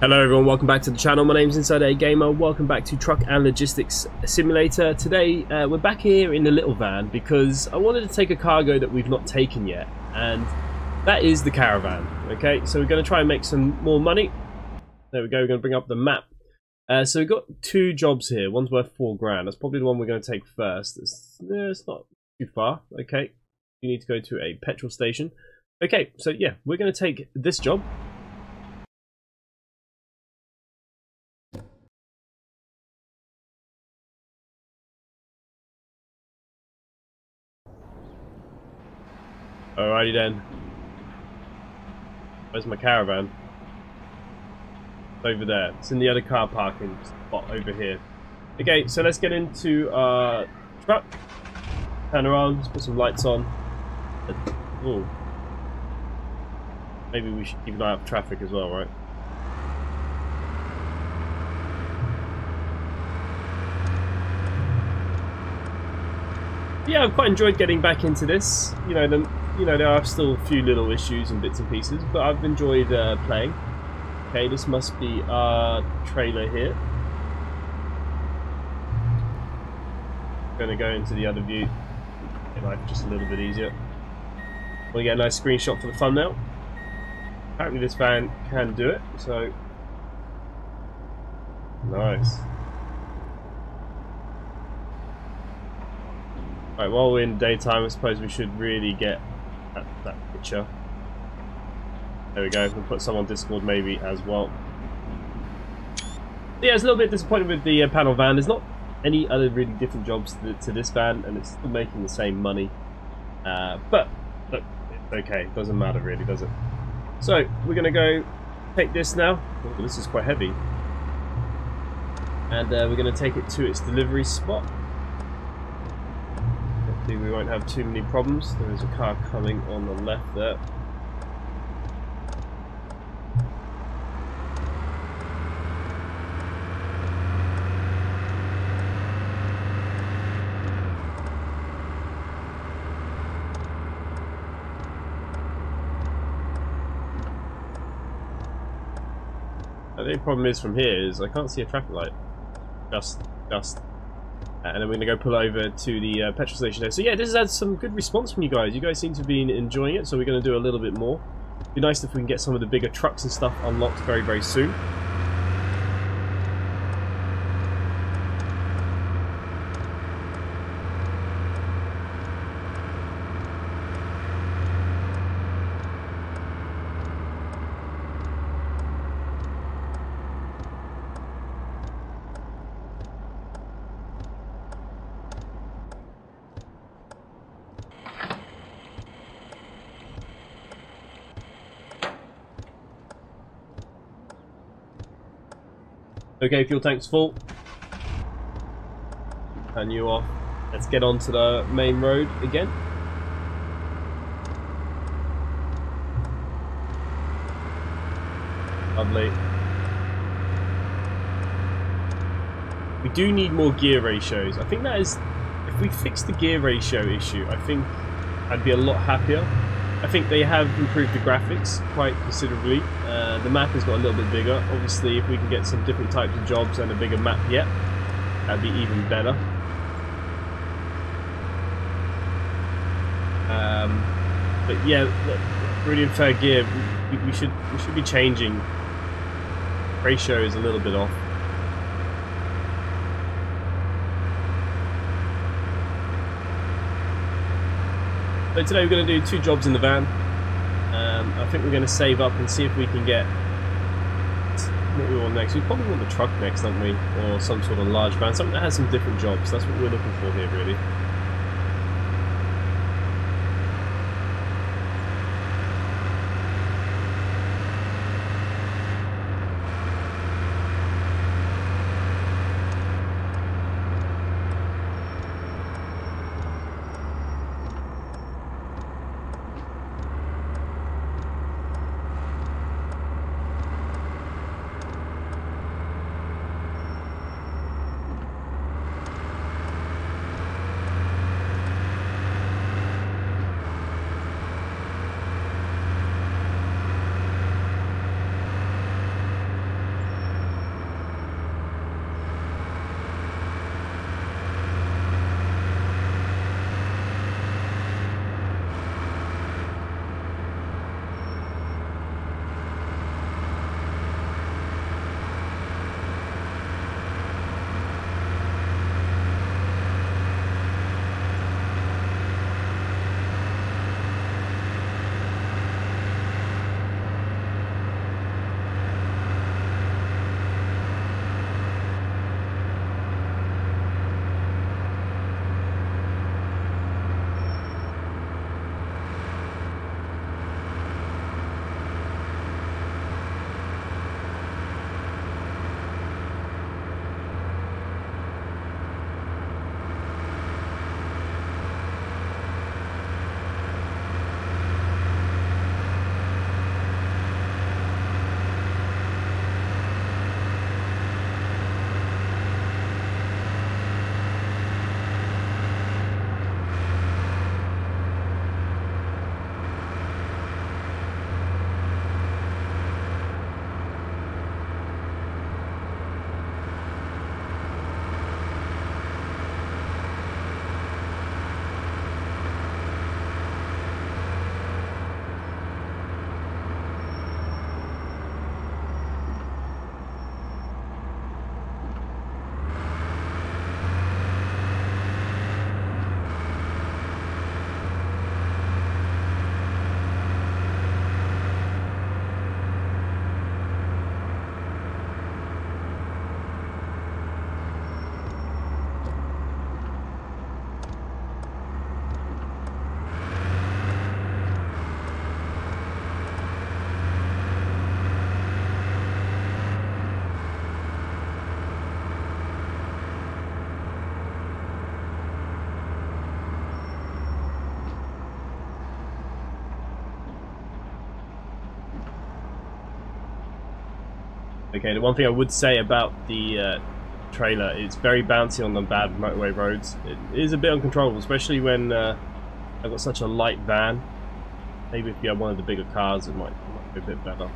Hello everyone, welcome back to the channel. My name's Inside A Gamer. Welcome back to Truck and Logistics Simulator. Today uh, we're back here in the little van because I wanted to take a cargo that we've not taken yet and that is the caravan. Okay, so we're going to try and make some more money. There we go, we're going to bring up the map. Uh, so we've got two jobs here. One's worth four grand. That's probably the one we're going to take first. It's, it's not too far. Okay, you need to go to a petrol station. Okay, so yeah, we're going to take this job. Alrighty then. Where's my caravan? Over there. It's in the other car parking spot over here. Okay, so let's get into our truck. Turn around, put some lights on. Ooh. Maybe we should keep an eye out for traffic as well, right? Yeah, I've quite enjoyed getting back into this. You know, the you know, there are still a few little issues and bits and pieces, but I've enjoyed uh, playing. Okay, this must be our trailer here. Going to go into the other view, make life just a little bit easier. We get a nice screenshot for the thumbnail. Apparently this van can do it, so nice. Right, while we're in daytime, I suppose we should really get that, that picture. There we go. We'll put some on Discord maybe as well. Yeah, it's a little bit disappointed with the uh, panel van. There's not any other really different jobs to, to this van, and it's still making the same money. Uh, but okay. It doesn't matter really, does it? So we're gonna go take this now. Oh, this is quite heavy, and uh, we're gonna take it to its delivery spot we won't have too many problems. There is a car coming on the left there. The only problem is from here is I can't see a traffic light. Just, just and then we're going to go pull over to the uh, petrol station there. So yeah, this has had some good response from you guys. You guys seem to be enjoying it, so we're going to do a little bit more. It'd be nice if we can get some of the bigger trucks and stuff unlocked very, very soon. Okay, fuel tank's full. And you off. Let's get onto the main road again. Lovely. We do need more gear ratios. I think that is... If we fix the gear ratio issue, I think I'd be a lot happier. I think they have improved the graphics quite considerably. Uh, the map has got a little bit bigger. Obviously, if we can get some different types of jobs and a bigger map yet, that'd be even better. Um, but yeah, really fair gear. We, we, should we should be changing. Ratio is a little bit off. So today we're going to do two jobs in the van. Um, I think we're going to save up and see if we can get what we want next. We probably want the truck next, don't we? Or some sort of large van, something that has some different jobs. That's what we're looking for here, really. Okay, the one thing I would say about the uh, trailer, it's very bouncy on the bad motorway roads. It is a bit uncontrollable, especially when uh, I've got such a light van. Maybe if you have one of the bigger cars, it might, it might be a bit better.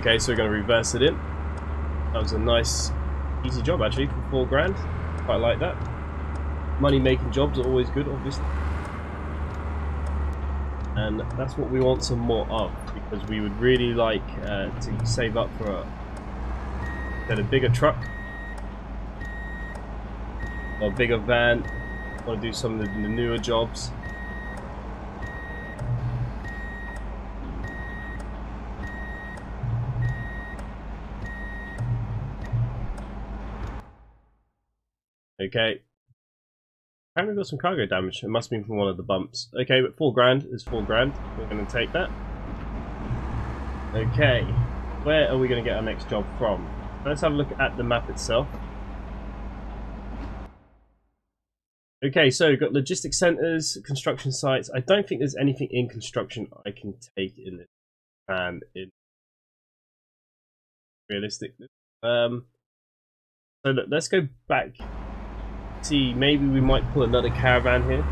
Okay, so we're going to reverse it in. That was a nice, easy job actually for four grand. Quite like that. Money making jobs are always good, obviously. And that's what we want some more of because we would really like uh, to save up for a, get a bigger truck or a bigger van. Want to do some of the newer jobs. Okay. Apparently got some cargo damage. It must have been from one of the bumps. Okay, but four grand is four grand. We're going to take that. Okay. Where are we going to get our next job from? Let's have a look at the map itself. Okay, so we've got logistics centres, construction sites. I don't think there's anything in construction I can take in this plan in realistic. Um, so let's go back see, maybe we might pull another caravan here.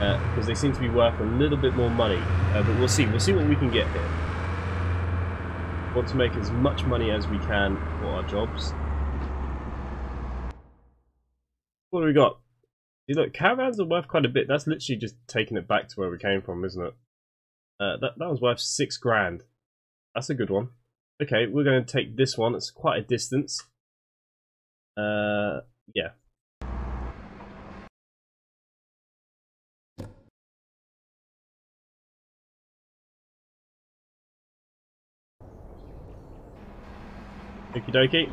Because uh, they seem to be worth a little bit more money. Uh, but we'll see. We'll see what we can get here. Want to make as much money as we can for our jobs. What do we got? Look, caravans are worth quite a bit. That's literally just taking it back to where we came from, isn't it? Uh, that, that was worth six grand. That's a good one. Okay, we're going to take this one. It's quite a distance. Uh, yeah, Okie dokie.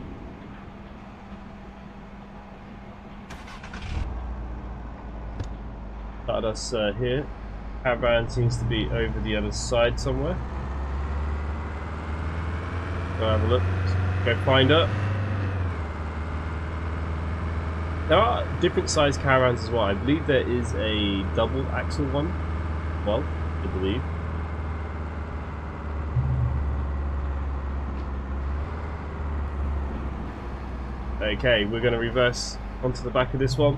Started us uh, here. Caravan seems to be over the other side somewhere. Go have a look. Go find her. There are different size caravans as well. I believe there is a double axle one. Well, I believe. Okay, we're going to reverse onto the back of this one.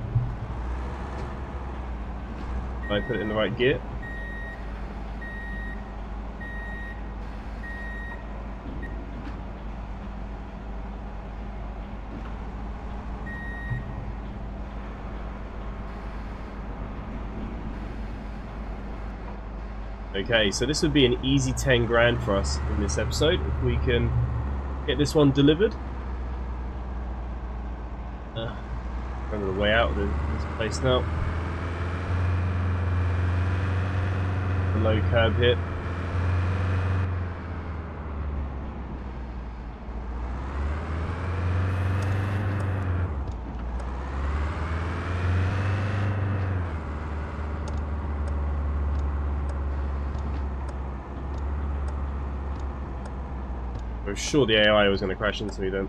I put it in the right gear. Okay, so this would be an easy 10 grand for us in this episode if we can get this one delivered. Remember the way out of this place now. The low curb hit. Oh, I was sure the AI was going to crash into me then.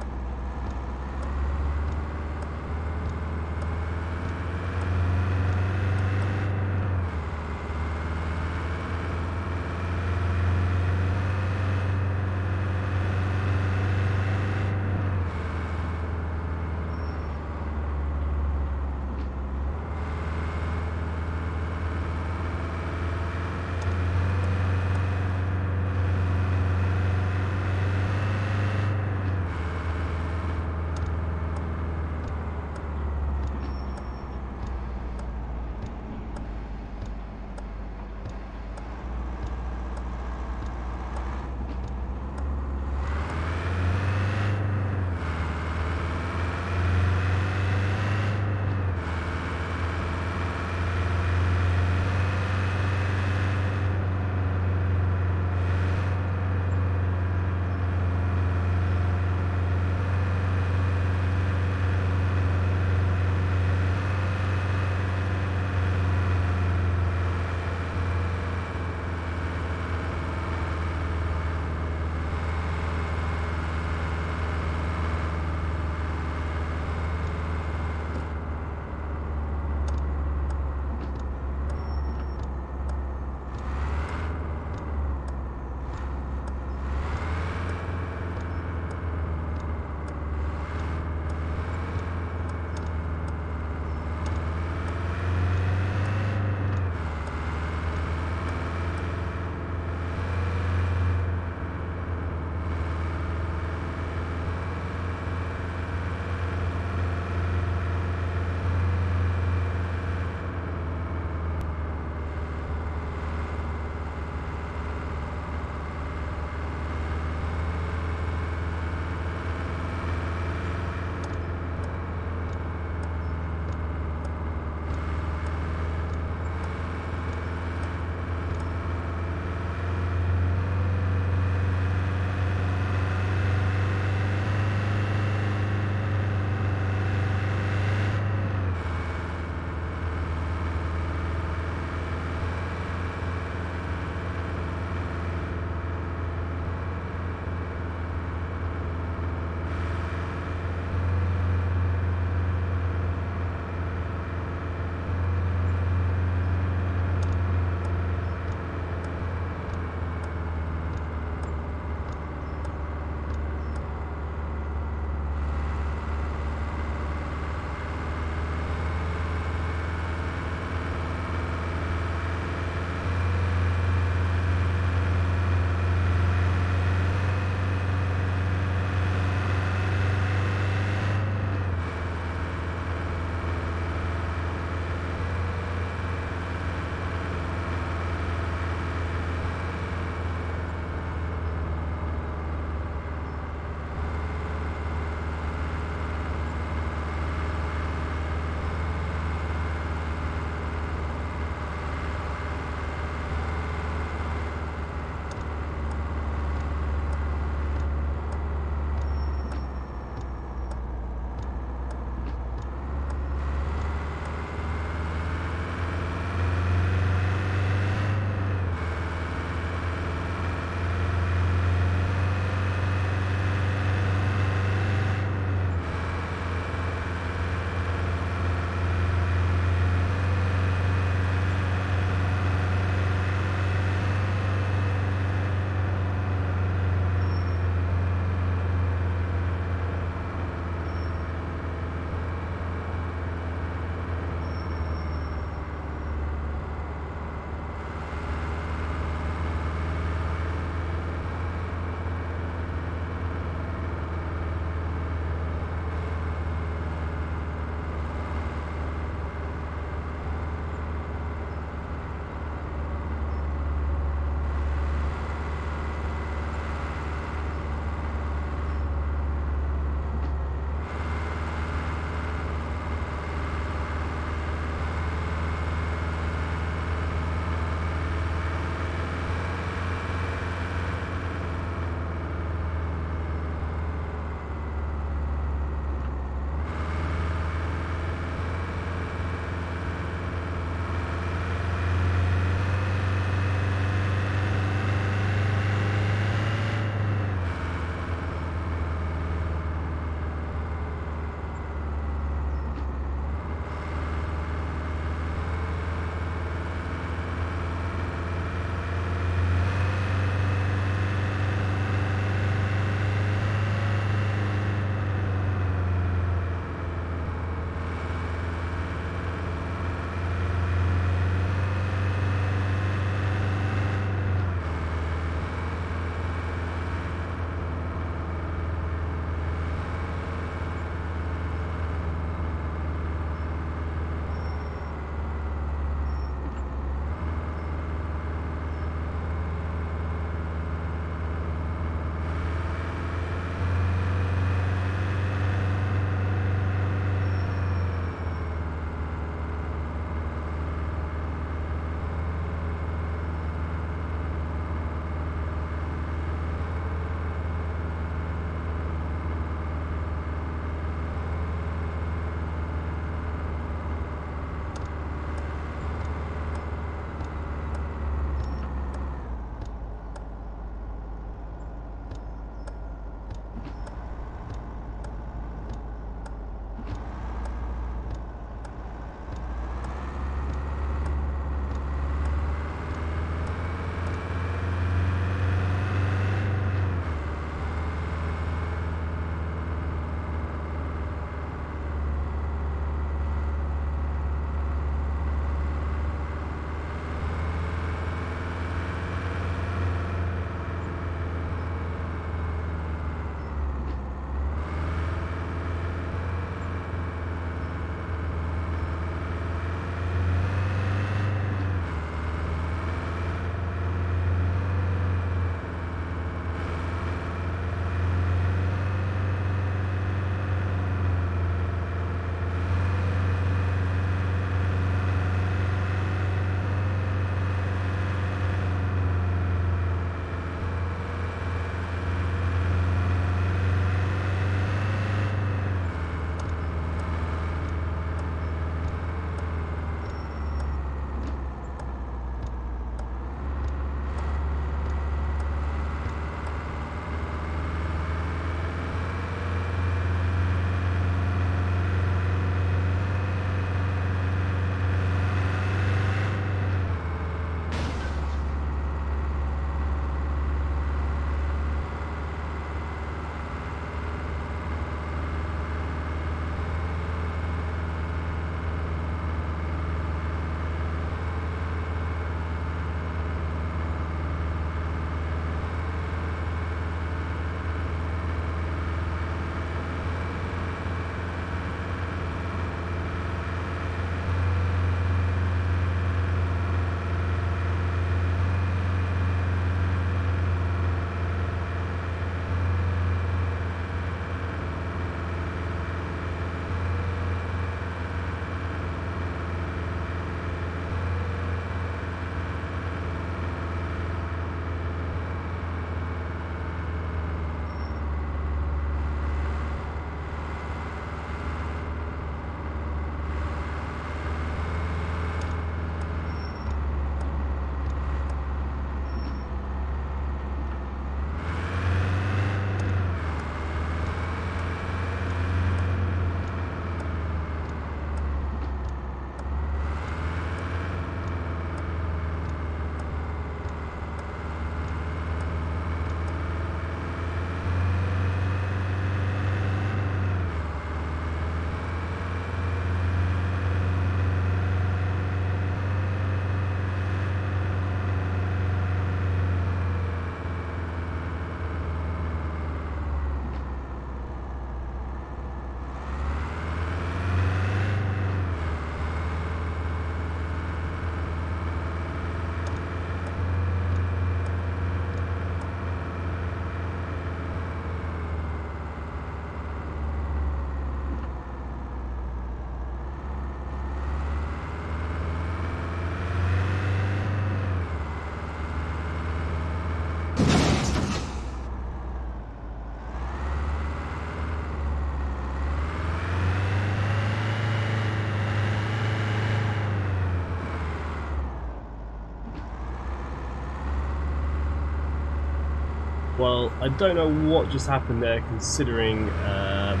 Well, I don't know what just happened there, considering um,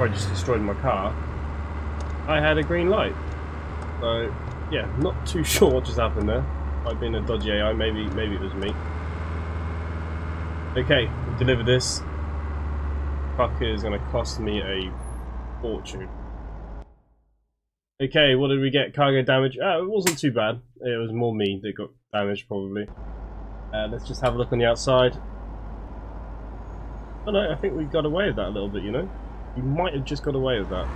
I just destroyed my car. I had a green light. So, yeah, not too sure what just happened there. I've been a dodgy AI, maybe maybe it was me. Okay, deliver this. Truck is going to cost me a fortune. Okay, what did we get? Cargo damage. Oh, it wasn't too bad. It was more me that got damaged, probably. Uh, let's just have a look on the outside. Oh no, I think we got away with that a little bit, you know? We might have just got away with that.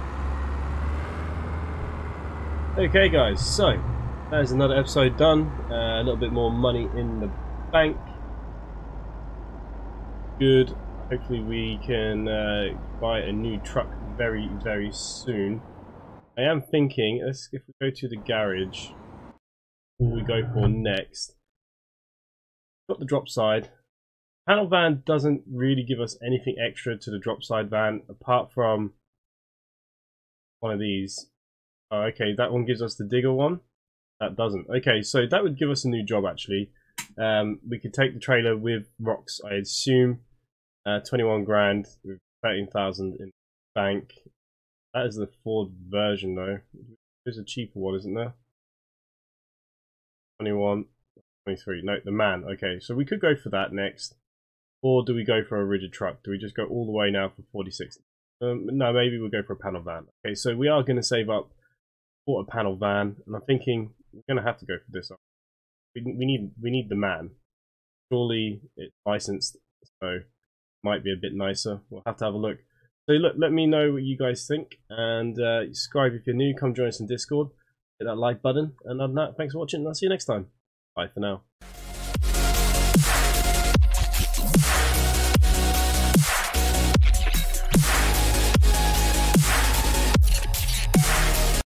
Okay guys, so there's another episode done. Uh, a little bit more money in the bank. Good. Hopefully we can uh, buy a new truck very, very soon. I am thinking, let's if we go to the garage, what we go for next. Got the drop side. Panel van doesn't really give us anything extra to the drop side van apart from one of these. Oh, okay, that one gives us the digger one. That doesn't. Okay, so that would give us a new job actually. Um, we could take the trailer with rocks, I assume. Uh, 21 grand with 13,000 in bank. That is the Ford version though. There's a cheaper one, isn't there? 21, 23. No, the MAN. Okay, so we could go for that next. Or do we go for a rigid truck? Do we just go all the way now for 46? Um, no, maybe we'll go for a panel van. Okay, so we are going to save up for a panel van, and I'm thinking we're going to have to go for this. We, we need we need the MAN. Surely it's licensed, so might be a bit nicer. We'll have to have a look. So look, let me know what you guys think, and uh, subscribe if you're new. Come join us in Discord. Hit that like button, and other than that, thanks for watching, and I'll see you next time. Bye for now.